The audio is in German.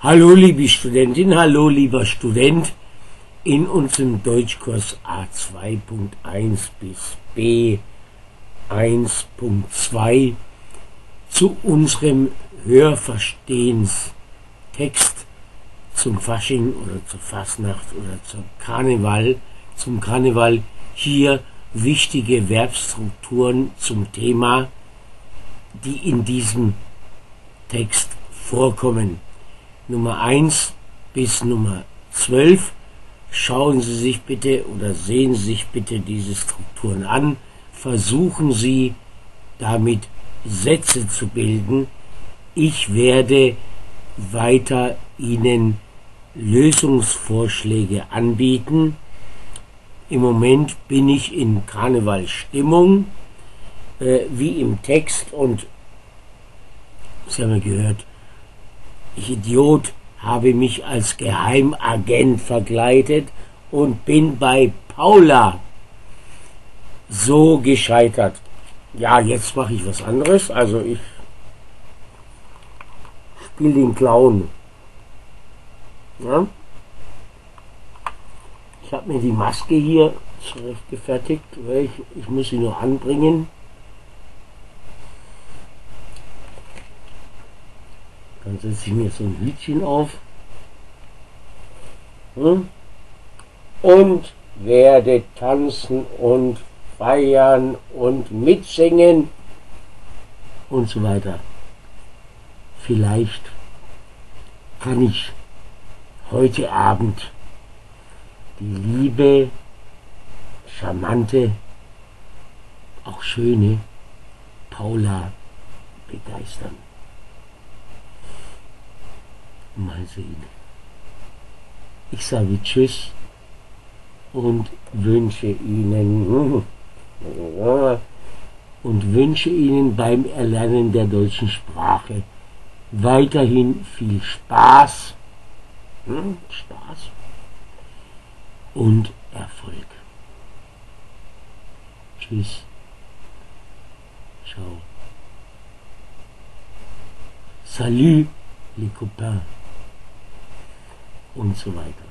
Hallo liebe Studentin, hallo lieber Student. In unserem Deutschkurs A2.1 bis B1.2 zu unserem Hörverstehenstext zum Fasching oder zur Fasnacht oder zum Karneval, zum Karneval hier wichtige Verbstrukturen zum Thema, die in diesem Text vorkommen. Nummer 1 bis Nummer 12. Schauen Sie sich bitte oder sehen Sie sich bitte diese Strukturen an. Versuchen Sie damit Sätze zu bilden. Ich werde weiter Ihnen Lösungsvorschläge anbieten. Im Moment bin ich in Karnevalstimmung, äh, wie im Text und Sie haben ja gehört, ich Idiot habe mich als Geheimagent verkleidet und bin bei Paula so gescheitert. Ja, jetzt mache ich was anderes. Also ich spiele den Clown. Ja? Ich habe mir die Maske hier zurecht gefertigt. Ich, ich muss sie nur anbringen. Dann setze ich mir so ein Hütchen auf hm? und werde tanzen und feiern und mitsingen und so weiter. Vielleicht kann ich heute Abend die liebe, charmante, auch schöne Paula begeistern. Mal sehen. Ich sage Tschüss und wünsche Ihnen und wünsche Ihnen beim Erlernen der deutschen Sprache weiterhin viel Spaß, hm, Spaß und Erfolg. Tschüss. Ciao. Salut les copains und so weiter.